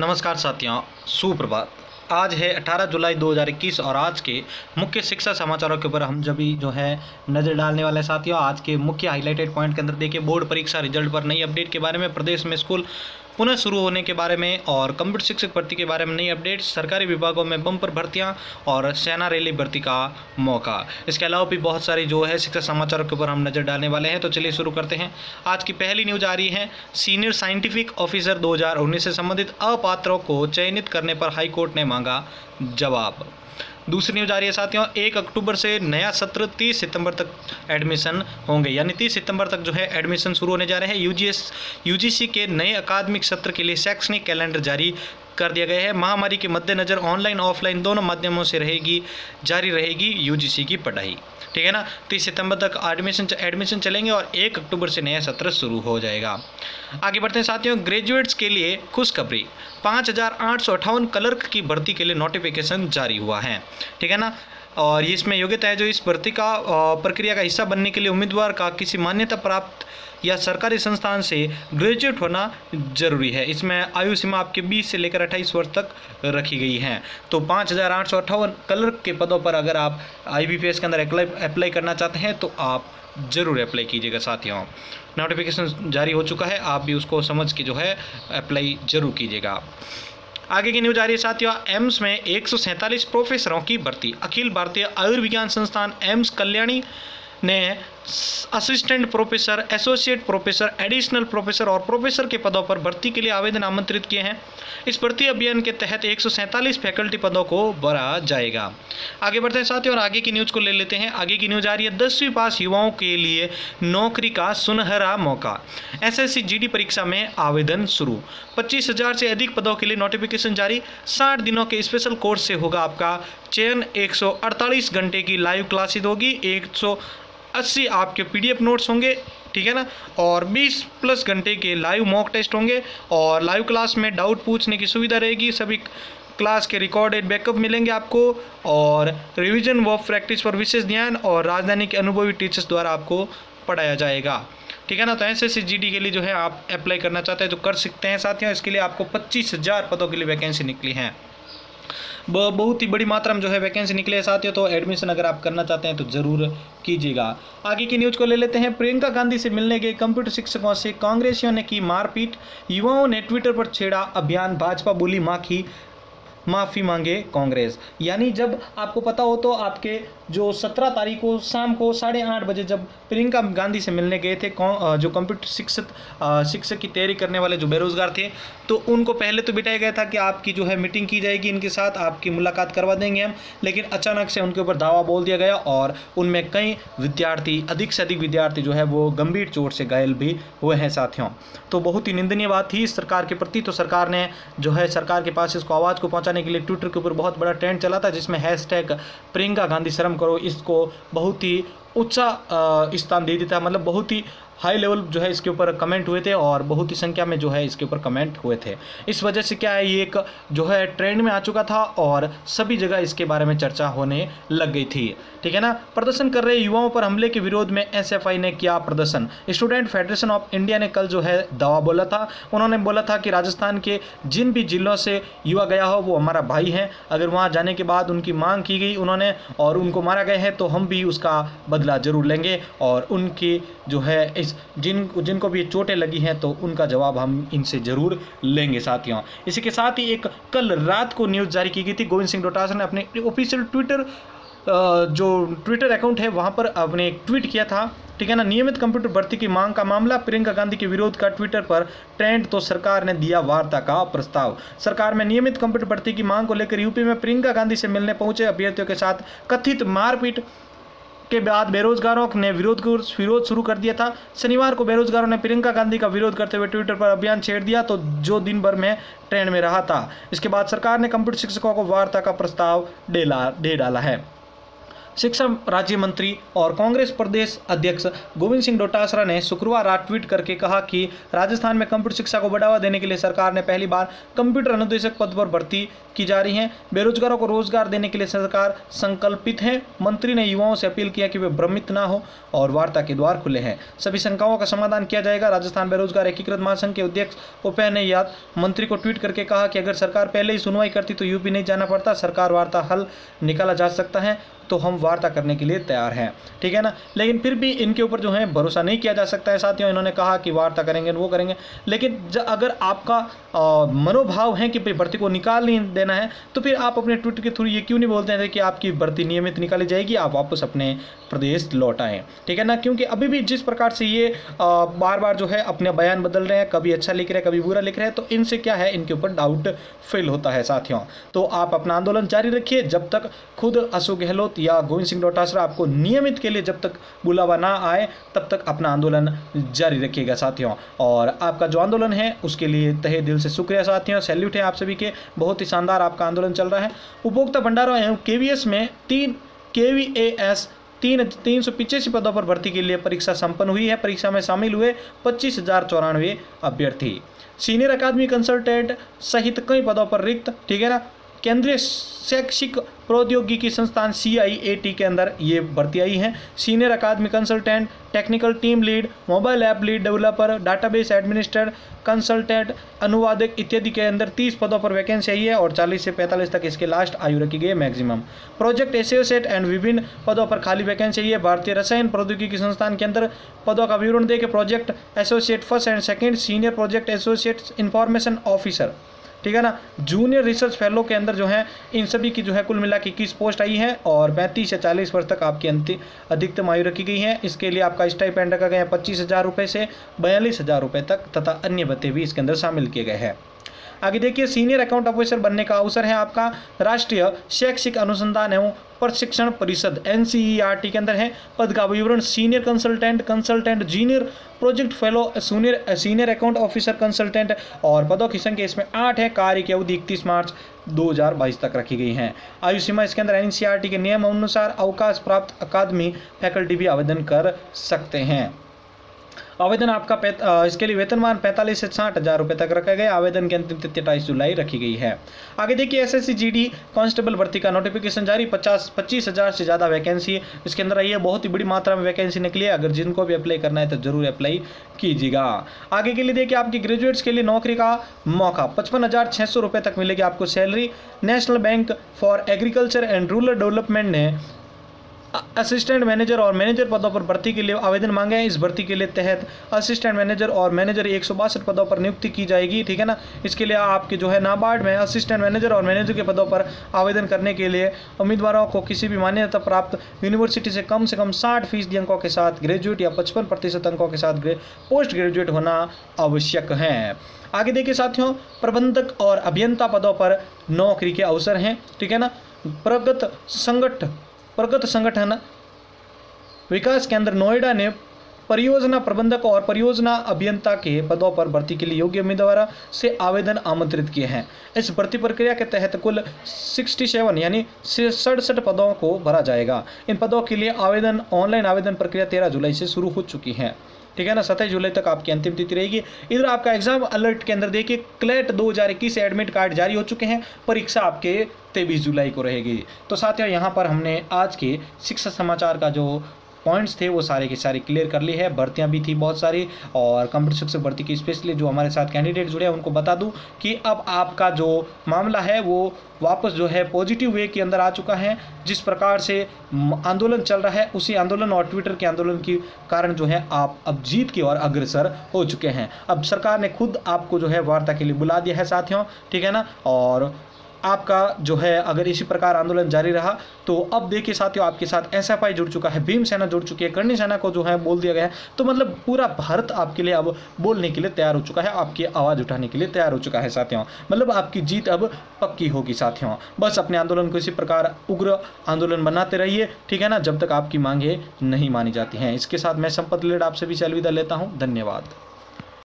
नमस्कार साथियों, सुप्रभात। आज है 18 जुलाई 2021 और आज के मुख्य शिक्षा समाचारों के ऊपर हम जब भी जो है नज़र डालने वाले साथियों, आज के मुख्य हाईलाइटेड पॉइंट के अंदर देखिए बोर्ड परीक्षा रिज़ल्ट पर नई अपडेट के बारे में प्रदेश में स्कूल पुनः शुरू होने के बारे में और कंप्यूटर शिक्षक भर्ती के बारे में नई अपडेट सरकारी विभागों में बम्पर भर्तियाँ और सेना रैली भर्ती का मौका। इसके अलावा भी बहुत सारी जो है शिक्षा समाचारों के ऊपर हम नज़र डालने वाले हैं तो चलिए शुरू करते हैं। आज की पहली न्यूज़ आ रही है। सीनियर साइंटिफिक ऑफिसर 2019 से संबंधित अपात्रों को चयनित करने पर हाईकोर्ट ने मांगा जवाब। दूसरी न्यूज़ आ रही है साथियों, एक अक्टूबर से नया सत्र 30 सितंबर तक एडमिशन होंगे। यानी 30 सितंबर तक जो है एडमिशन शुरू होने जा रहे हैं। यूजीएस, यूजीसी के नए अकादमिक सत्र के लिए शैक्षणिक कैलेंडर जारी कर दिया गया है। महामारी के मद्देनज़र ऑनलाइन, ऑफलाइन दोनों माध्यमों से रहेगी, जारी रहेगी यूजीसी की पढ़ाई। ठीक है ना? तीस सितंबर तक एडमिशन एडमिशन चलेंगे और एक अक्टूबर से नया सत्र शुरू हो जाएगा। आगे बढ़ते हैं साथियों ग्रेजुएट्स के लिए खुशखबरी। पाँच क्लर्क की भर्ती के लिए नोटिफिकेशन जारी हुआ है। ठीक है ना? और इसमें योग्यता है जो इस भर्ती का प्रक्रिया का हिस्सा बनने के लिए उम्मीदवार का किसी मान्यता प्राप्त या सरकारी संस्थान से ग्रेजुएट होना ज़रूरी है। इसमें आयु सीमा आपके 20 से लेकर 28 वर्ष तक रखी गई है। तो पाँच हज़ार आठ सौ अट्ठावन क्लर्क के पदों पर अगर आप आई के अंदर अप्लाई करना चाहते हैं तो आप ज़रूर अप्लाई कीजिएगा साथियों। नोटिफिकेशन जारी हो चुका है, आप भी उसको समझ के जो है अप्लाई ज़रूर कीजिएगा। आगे की न्यूज़ आ रही है साथियों, एम्स में एक सौ सैंतालीस प्रोफेसरों की भर्ती। अखिल भारतीय आयुर्विज्ञान संस्थान एम्स कल्याणी ने assistant professor associate professor additional professor और प्रोफेसर के पदों पर भर्ती के लिए आवेदन आमंत्रित किए हैं। इस भर्ती अभियान के तहत एक फैकल्टी पदों को भरा जाएगा। आगे बढ़ते हैं साथियों और आगे की न्यूज़ को ले लेते हैं। आगे की न्यूज़ आ रही है दसवीं पास युवाओं के लिए नौकरी का सुनहरा मौका। एसएससी जीडी परीक्षा में आवेदन शुरू। पच्चीस हज़ार से अधिक पदों के लिए नोटिफिकेशन जारी। साठ दिनों के स्पेशल कोर्स से होगा आपका। चयन एक सौ अड़तालीस घंटे की लाइव क्लासेज होगी। एक सौ अस्सी आपके पीडीएफ नोट्स होंगे, ठीक है ना? और 20 प्लस घंटे के लाइव मॉक टेस्ट होंगे और लाइव क्लास में डाउट पूछने की सुविधा रहेगी। सभी क्लास के रिकॉर्डेड बैकअप मिलेंगे आपको और रिवीजन व प्रैक्टिस पर विशेष ध्यान और राजधानी के अनुभवी टीचर्स द्वारा आपको पढ़ाया जाएगा। ठीक है ना? तो एस एस के लिए जो है आप अप्लाई करना चाहते हैं तो कर सकते हैं साथियों। इसके लिए आपको पच्चीस हज़ार पदों के लिए वैकेंसी निकली हैं। बहुत ही बड़ी मात्रा में जो है वैकेंसी निकले साथियों तो एडमिशन अगर आप करना चाहते हैं तो ज़रूर कीजिएगा। आगे की न्यूज़ को ले लेते हैं। प्रियंका गांधी से मिलने गए कंप्यूटर शिक्षकों से कांग्रेसियों ने की मारपीट। युवाओं ने ट्विटर पर छेड़ा अभियान। भाजपा बोली माखी माफ़ी मांगे कांग्रेस। यानी जब आपको पता हो तो आपके जो सत्रह तारीख को शाम को साढ़े आठ बजे जब प्रियंका गांधी से मिलने गए थे जो कंप्यूटर शिक्षक शिक्षक की तैयारी करने वाले जो बेरोजगार थे तो उनको पहले तो बिठाया गया था कि आपकी जो है मीटिंग की जाएगी, इनके साथ आपकी मुलाकात करवा देंगे हम। लेकिन अचानक से उनके ऊपर दावा बोल दिया गया और उनमें कई विद्यार्थी, अधिक से अधिक विद्यार्थी जो है वो गंभीर चोट से घायल भी हुए हैं साथियों। तो बहुत ही निंदनीय बात थी सरकार के प्रति। तो सरकार ने जो है, सरकार के पास इसको आवाज़ को पहुँचाने के लिए ट्विटर के ऊपर बहुत बड़ा ट्रेंड चला था, जिसमें हैशटैग प्रियंका गांधी शर्म करो, इसको बहुत ही ऊँचा स्थान दे देता मतलब बहुत ही हाई लेवल जो है इसके ऊपर कमेंट हुए थे और बहुत ही संख्या में जो है इसके ऊपर कमेंट हुए थे। इस वजह से क्या है, ये एक जो है ट्रेंड में आ चुका था और सभी जगह इसके बारे में चर्चा होने लग गई थी। ठीक है ना? प्रदर्शन कर रहे युवाओं पर हमले के विरोध में एसएफआई ने किया प्रदर्शन। स्टूडेंट फेडरेशन ऑफ़ इंडिया ने कल जो है दवा बोला था। उन्होंने बोला था कि राजस्थान के जिन भी जिलों से युवा गया हो, वो हमारा भाई है। अगर वहाँ जाने के बाद उनकी मांग की गई उन्होंने और उनको मारा गया है तो हम भी उसका बदला ज़रूर लेंगे और उनकी जो है इस जिन, जिनको भी चोटें लगी हैं तो उनका जवाब हम इनसे ज़रूर लेंगे, साथियों। इसी के साथ ही एक कल रात को न्यूज़ जारी की गई थी। गोविंद सिंह डोटासरा ने अपने ऑफिशियल ट्विटर जो ट्विटर अकाउंट है, वहाँ पर आपने एक ट्वीट किया था। ठीक है ना? नियमित कंप्यूटर भर्ती की मांग का मामला, प्रियंका गांधी के विरोध का ट्विटर पर ट्रेंड तो सरकार ने दिया वार्ता का प्रस्ताव। सरकार में नियमित कंप्यूटर भर्ती की मांग को लेकर यूपी में प्रियंका गांधी से मिलने पहुँचे अभ्यर्थियों के साथ कथित मारपीट के बाद बेरोजगारों ने विरोध विरोध शुरू कर दिया था। शनिवार को बेरोजगारों ने प्रियंका गांधी का विरोध करते हुए ट्विटर पर अभियान छेड़ दिया तो जो दिन भर में ट्रेंड में रहा था। इसके बाद सरकार ने कंप्यूटर शिक्षकों को वार्ता का प्रस्ताव दे डाला है। शिक्षा राज्य मंत्री और कांग्रेस प्रदेश अध्यक्ष गोविंद सिंह डोटासरा ने शुक्रवार रात ट्वीट करके कहा कि राजस्थान में कंप्यूटर शिक्षा को बढ़ावा देने के लिए सरकार ने पहली बार कंप्यूटर अनुदेशक पद पर भर्ती की जा रही है। बेरोजगारों को रोज़गार देने के लिए सरकार संकल्पित है। मंत्री ने युवाओं से अपील किया कि वे भ्रमित ना हो और वार्ता के द्वार खुले हैं। सभी शंकाओं का समाधान किया जाएगा। राजस्थान बेरोजगार एकीकृत महासंघ के अध्यक्ष उपेय ने याद मंत्री को ट्वीट करके कहा कि अगर सरकार पहले ही सुनवाई करती तो यूपी नहीं जाना पड़ता। सरकार वार्ता हल निकाला जा सकता है। तो हम वार्ता करने के लिए तैयार हैं, ठीक है ना? लेकिन फिर भी इनके ऊपर जो है भरोसा नहीं किया जा सकता है साथियों। इन्होंने कहा कि वार्ता करेंगे, वो करेंगे। लेकिन अगर आपका मनोभाव है कि भाई भर्ती को निकाल नहीं देना है तो फिर आप अपने ट्विट के थ्रू ये क्यों नहीं बोलते हैं कि आपकी भर्ती नियमित निकाली जाएगी, आप वापस अपने प्रदेश लौट आएँ, ठीक है ना? क्योंकि अभी भी जिस प्रकार से ये बार बार जो है अपने बयान बदल रहे हैं, कभी अच्छा लिख रहे हैं, कभी बुरा लिख रहे हैं तो इनसे क्या है? इनके ऊपर डाउट फिल होता है साथियों। तो आप अपना आंदोलन जारी रखिए। जब तक खुद अशोक गहलोत या गोविंद सिंह डोटासरा आपको नियमित के लिए जब तक बुलावा ना आए, तब तक अपना आंदोलन जारी रखिएगा साथियों। और आपका जो आंदोलन है, उसके लिए तहे दिल से शुक्रिया साथियों। सैल्यूट है आप सभी के। बहुत ही शानदार आपका आंदोलन चल रहा है। उपभोक्ता भंडारों एवं के में तीन के तीन तीन सौ पिचासी पदों पर भर्ती के लिए परीक्षा संपन्न हुई है। परीक्षा में शामिल हुए पच्चीस हज़ार चौरानवे अभ्यर्थी। सीनियर अकादमी कंसल्टेंट सहित कई पदों पर रिक्त, ठीक है ना? केंद्रीय शैक्षिक प्रौद्योगिकी संस्थान सी के अंदर ये भर्ती आई हैं। सीनियर अकादमी consultant technical team lead mobile app lead developer database administrator consultant अनुवादक इत्यादि के अंदर 30 पदों पर वैकेंसी आई है और 40 से 45 तक इसके लास्ट आयु रखी गई है मैक्सिमम प्रोजेक्ट एसोसिएट एंड विभिन्न पदों पर खाली वैकेंसी आई है। भारतीय रसायन प्रौद्योगिकी संस्थान के अंदर पदों का विवरण दे के project associate first and second senior project associate information officer ठीक है ना? जूनियर रिसर्च फेलो के अंदर जो है, इन सभी की जो है कुल मिला के इक्कीस पोस्ट आई है और पैंतीस या चालीस वर्ष तक आपकी अंतिम अधिकतम आयु रखी गई है। इसके लिए आपका स्टाइप एंड रखा गया है पच्चीस हज़ार रुपये से बयालीस हज़ार रुपये तक तथा अन्य भत्ते भी इसके अंदर शामिल किए गए हैं। आगे देखिए सीनियर अकाउंट ऑफिसर बनने का अवसर है आपका। राष्ट्रीय शैक्षिक अनुसंधान एवं प्रशिक्षण परिषद एन e के अंदर है। पद का विवरण senior consultant consultant junior project fellow senior senior account officer consultant और पदों की संख्या इसमें आठ है। कार्य की अवधि इकतीस मार्च 2022 तक रखी गई है। आयु सीमा इसके अंदर एन e के नियम अनुसार अवकाश प्राप्त अकादमी फैकल्टी भी आवेदन कर सकते हैं। आवेदन आपका इसके लिए वेतनमान पैंतालीस से साठ हज़ार रुपये तक रखा गया आवेदन की अंतिम तिथि अट्ठाईस जुलाई रखी गई है। आगे देखिए एस एस कांस्टेबल भर्ती का नोटिफिकेशन जारी। पचास पच्चीस हज़ार से ज़्यादा वैकेंसी इसके अंदर आई है। बहुत ही बड़ी मात्रा में वैकेंसी निकली है। अगर जिनको भी अप्लाई करना है तो ज़रूर अप्लाई कीजिएगा। आगे के लिए देखिए, आपकी ग्रेजुएट्स के लिए नौकरी का मौका। पचपन हज़ार तक मिलेगी आपको salary national bank for agriculture and rural development ने असिस्टेंट मैनेजर और मैनेजर पदों पर भर्ती के लिए आवेदन मांगे हैं। इस भर्ती के लिए तहत असिस्टेंट मैनेजर और मैनेजर एक सौ बासठ पदों पर नियुक्ति की जाएगी, ठीक है ना? इसके लिए आपके जो है नाबार्ड में असिस्टेंट मैनेजर और मैनेजर के पदों पर आवेदन करने के लिए उम्मीदवारों को किसी भी मान्यता प्राप्त यूनिवर्सिटी से कम से कम साठ फ़ीसदी अंकों के साथ ग्रेजुएट या पचपन प्रतिशत अंकों के साथ पोस्ट ग्रेजुएट होना आवश्यक है। आगे देखिए साथियों, प्रबंधक और अभियंता पदों पर नौकरी के अवसर हैं, ठीक है ना? प्रगत संगठ प्रगत संगठन, विकास केंद्र नोएडा ने परियोजना प्रबंधक और परियोजना अभियंता के पदों पर भर्ती के लिए योग्य उम्मीदवार से आवेदन आमंत्रित किए हैं। इस भर्ती प्रक्रिया के तहत कुल 67 यानी सड़सठ पदों को भरा जाएगा। इन पदों के लिए आवेदन, ऑनलाइन आवेदन प्रक्रिया तेरह जुलाई से शुरू हो चुकी है। ठीक है ना, सत्ताईस जुलाई तक आपकी अंतिम तिथि रहेगी। इधर आपका एग्ज़ाम अलर्ट के अंदर देखिए क्लेट दो हज़ार इक्कीस एडमिट कार्ड जारी हो चुके हैं, परीक्षा आपके तेईस जुलाई को रहेगी। तो साथियों, यहाँ पर हमने आज के शिक्षा समाचार का जो पॉइंट्स थे, वो सारे के सारे क्लियर कर ली है। भर्तियाँ भी थी बहुत सारी और कंप्यूटर शिक्षक भर्ती की स्पेशली जो हमारे साथ कैंडिडेट जुड़े हैं, उनको बता दूँ कि अब आपका जो मामला है, वो वापस जो है पॉजिटिव वे के अंदर आ चुका है। जिस प्रकार से आंदोलन चल रहा है, उसी आंदोलन और ट्विटर के आंदोलन के कारण जो है, आप अब जीत की ओर अग्रसर हो चुके हैं। अब सरकार ने खुद आपको जो है वार्ता के लिए बुला दिया है, साथियों, ठीक है ना? और आपका जो है, अगर इसी प्रकार आंदोलन जारी रहा तो अब देखिए साथियों, आपके साथ एस एफ़ जुड़ चुका है, भीम सेना जुड़ चुकी है, करणी सेना को जो है बोल दिया गया है। तो मतलब पूरा भारत आपके लिए अब बोलने के लिए तैयार हो चुका है, आपकी आवाज़ उठाने के लिए तैयार हो चुका है साथियों। मतलब आपकी जीत अब पक्की होगी साथियों। बस अपने आंदोलन को इसी प्रकार उग्र आंदोलन बनाते रहिए, ठीक है ना? जब तक आपकी मांगे नहीं मानी जाती हैं। इसके साथ मैं संपत लेड आपसे भी अलविदा लेता हूँ। धन्यवाद।